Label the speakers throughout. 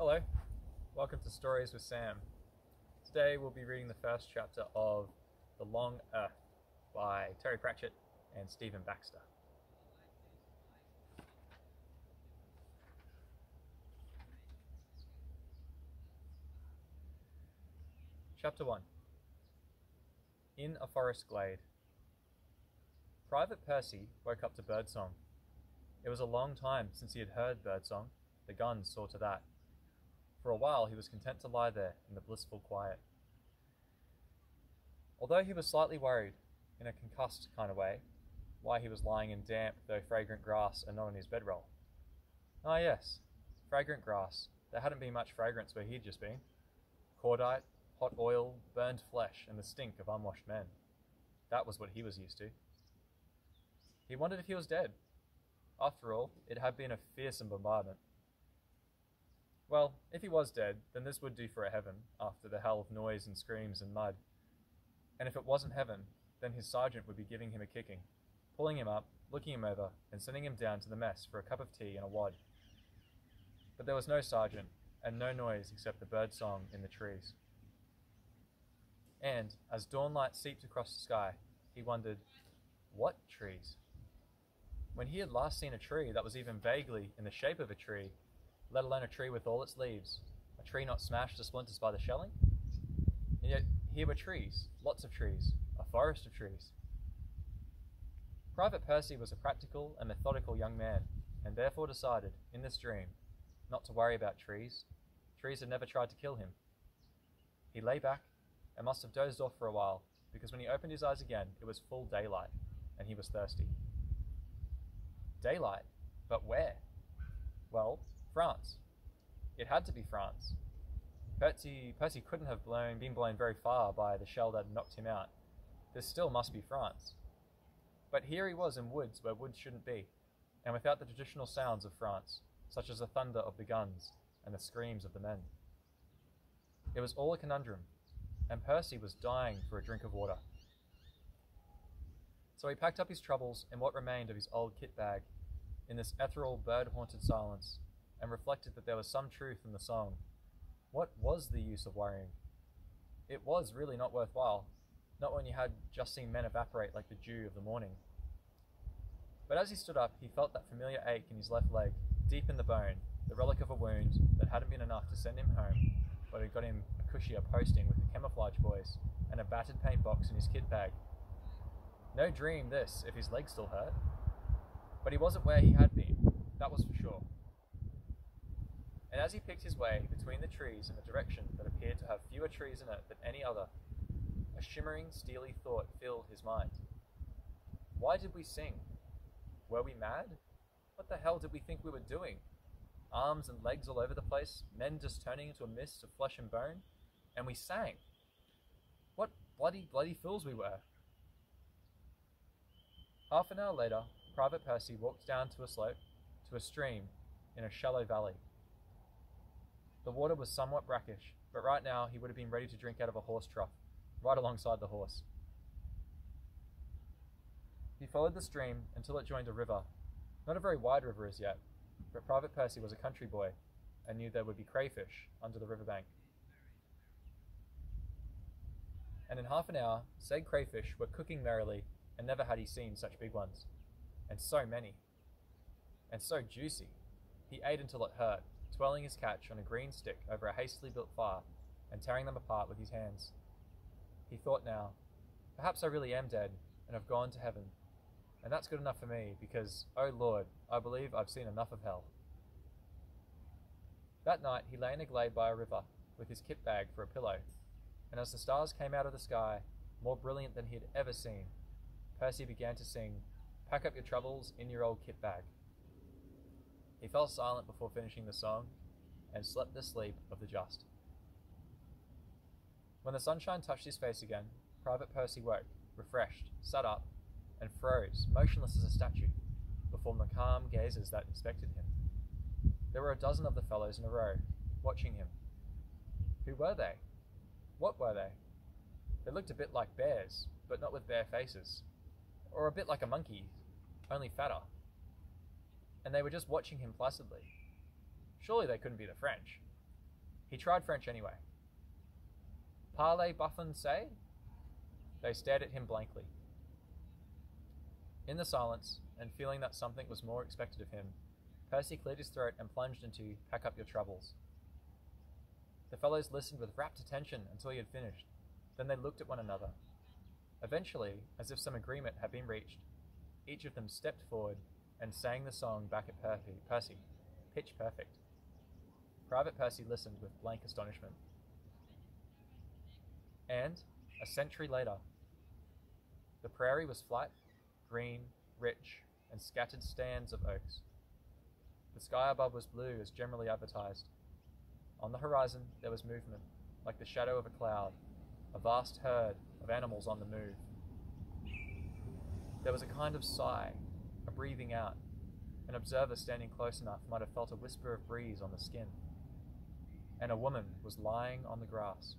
Speaker 1: Hello, welcome to Stories with Sam. Today we'll be reading the first chapter of The Long Earth by Terry Pratchett and Stephen Baxter. Chapter 1 In a Forest Glade. Private Percy woke up to birdsong. It was a long time since he had heard birdsong. The guns saw to that. For a while he was content to lie there in the blissful quiet. Although he was slightly worried, in a concussed kind of way, why he was lying in damp though fragrant grass and not on his bedroll. Ah yes, fragrant grass. There hadn't been much fragrance where he'd just been. Cordite, hot oil, burned flesh, and the stink of unwashed men. That was what he was used to. He wondered if he was dead. After all, it had been a fearsome bombardment. Well, if he was dead, then this would do for a heaven, after the hell of noise and screams and mud. And if it wasn't heaven, then his sergeant would be giving him a kicking, pulling him up, looking him over, and sending him down to the mess for a cup of tea and a wad. But there was no sergeant, and no noise except the bird song in the trees. And, as dawnlight seeped across the sky, he wondered, what trees? When he had last seen a tree that was even vaguely in the shape of a tree, let alone a tree with all its leaves, a tree not smashed to splinters by the shelling? And yet here were trees, lots of trees, a forest of trees. Private Percy was a practical and methodical young man, and therefore decided, in this dream, not to worry about trees. Trees had never tried to kill him. He lay back and must have dozed off for a while, because when he opened his eyes again, it was full daylight, and he was thirsty. Daylight? But where? Well, France. It had to be France. Percy, Percy couldn't have blown, been blown very far by the shell that knocked him out. This still must be France. But here he was in woods where woods shouldn't be, and without the traditional sounds of France, such as the thunder of the guns and the screams of the men. It was all a conundrum, and Percy was dying for a drink of water. So he packed up his troubles in what remained of his old kit bag, in this ethereal, bird haunted silence, and reflected that there was some truth in the song. What was the use of worrying? It was really not worthwhile, not when you had just seen men evaporate like the dew of the morning. But as he stood up, he felt that familiar ache in his left leg, deep in the bone, the relic of a wound that hadn't been enough to send him home, but had got him a cushier posting with the camouflage boys and a battered paint box in his kit bag. No dream this, if his leg still hurt. But he wasn't where he had been, that was for sure. And as he picked his way between the trees in a direction that appeared to have fewer trees in it than any other, a shimmering, steely thought filled his mind. Why did we sing? Were we mad? What the hell did we think we were doing? Arms and legs all over the place, men just turning into a mist of flesh and bone, and we sang. What bloody, bloody fools we were. Half an hour later, Private Percy walked down to a slope, to a stream, in a shallow valley. The water was somewhat brackish, but right now he would have been ready to drink out of a horse trough, right alongside the horse. He followed the stream until it joined a river, not a very wide river as yet, but Private Percy was a country boy and knew there would be crayfish under the riverbank. And in half an hour, said crayfish were cooking merrily, and never had he seen such big ones. And so many. And so juicy. He ate until it hurt, twirling his catch on a green stick over a hastily built fire and tearing them apart with his hands. He thought now, perhaps I really am dead and have gone to heaven, and that's good enough for me because, oh Lord, I believe I've seen enough of hell. That night he lay in a glade by a river with his kit bag for a pillow, and as the stars came out of the sky, more brilliant than he had ever seen, Percy began to sing, Pack up your troubles in your old kit bag. He fell silent before finishing the song and slept the sleep of the just. When the sunshine touched his face again, Private Percy woke, refreshed, sat up, and froze, motionless as a statue, before the calm gazes that inspected him. There were a dozen of the fellows in a row, watching him. Who were they? What were they? They looked a bit like bears, but not with bare faces. Or a bit like a monkey, only fatter. And they were just watching him placidly. Surely they couldn't be the French. He tried French anyway. Parlez buffon say? They stared at him blankly. In the silence, and feeling that something was more expected of him, Percy cleared his throat and plunged into Pack Up Your Troubles. The fellows listened with rapt attention until he had finished. Then they looked at one another. Eventually, as if some agreement had been reached, each of them stepped forward and sang the song back at Percy, Percy pitch perfect. Private Percy listened with blank astonishment. And, a century later, the prairie was flat, green, rich, and scattered stands of oaks. The sky above was blue as generally advertised. On the horizon there was movement, like the shadow of a cloud, a vast herd of animals on the move. There was a kind of sigh, breathing out. An observer standing close enough might have felt a whisper of breeze on the skin. And a woman was lying on the grass.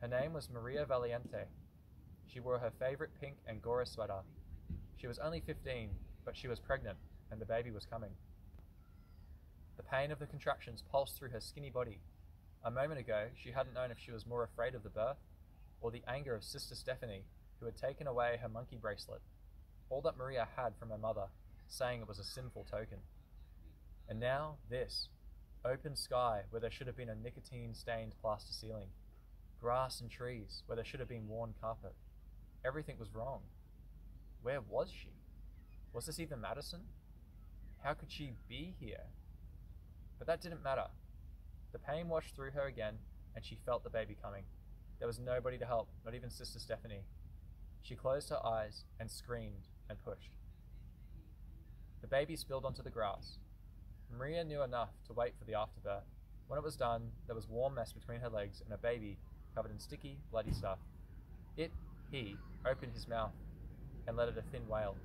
Speaker 1: Her name was Maria Valiente. She wore her favorite pink Angora sweater. She was only 15, but she was pregnant, and the baby was coming. The pain of the contractions pulsed through her skinny body. A moment ago, she hadn't known if she was more afraid of the birth or the anger of Sister Stephanie, who had taken away her monkey bracelet, all that Maria had from her mother, saying it was a sinful token. And now, this open sky where there should have been a nicotine stained plaster ceiling, grass and trees where there should have been worn carpet. Everything was wrong. Where was she? Was this even Madison? How could she be here? But that didn't matter. The pain washed through her again, and she felt the baby coming. There was nobody to help, not even Sister Stephanie. She closed her eyes and screamed and pushed. The baby spilled onto the grass. Maria knew enough to wait for the afterbirth. When it was done, there was warm mess between her legs and a baby covered in sticky, bloody stuff. It, he, opened his mouth and let out a thin wail.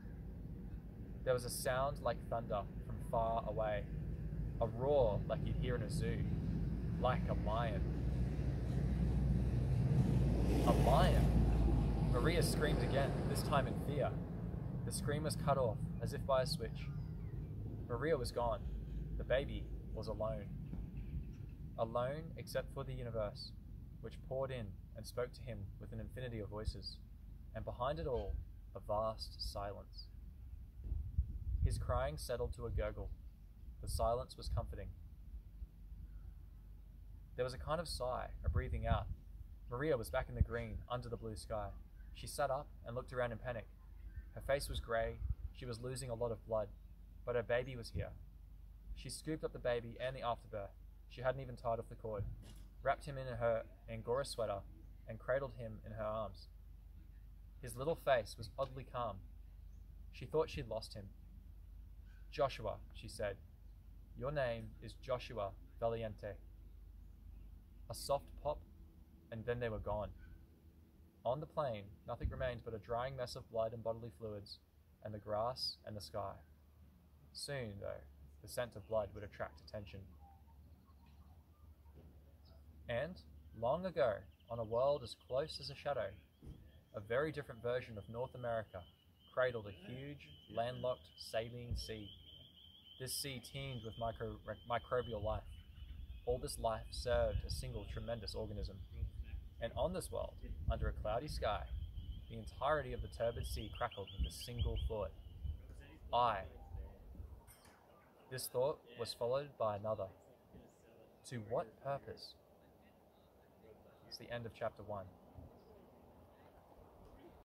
Speaker 1: There was a sound like thunder from far away, a roar like you'd hear in a zoo, like a lion. A lion! Maria screamed again, this time in fear. The scream was cut off, as if by a switch. Maria was gone. The baby was alone. Alone except for the universe, which poured in and spoke to him with an infinity of voices, and behind it all, a vast silence. His crying settled to a gurgle. The silence was comforting. There was a kind of sigh, a breathing out. Maria was back in the green, under the blue sky. She sat up and looked around in panic. Her face was grey, she was losing a lot of blood, but her baby was here. She scooped up the baby and the afterbirth. She hadn't even tied off the cord, wrapped him in her Angora sweater, and cradled him in her arms. His little face was oddly calm. She thought she'd lost him. Joshua, she said, your name is Joshua Valiente. A soft pop, and then they were gone. On the plain, nothing remained but a drying mess of blood and bodily fluids, and the grass and the sky. Soon, though, the scent of blood would attract attention. And, long ago, on a world as close as a shadow, a very different version of North America cradled a huge, landlocked saline sea. This sea teemed with micro- microbial life. All this life served a single tremendous organism. And on this world, under a cloudy sky, the entirety of the turbid sea crackled with a single thought I. This thought was followed by another. To what purpose? It's the end of chapter 1.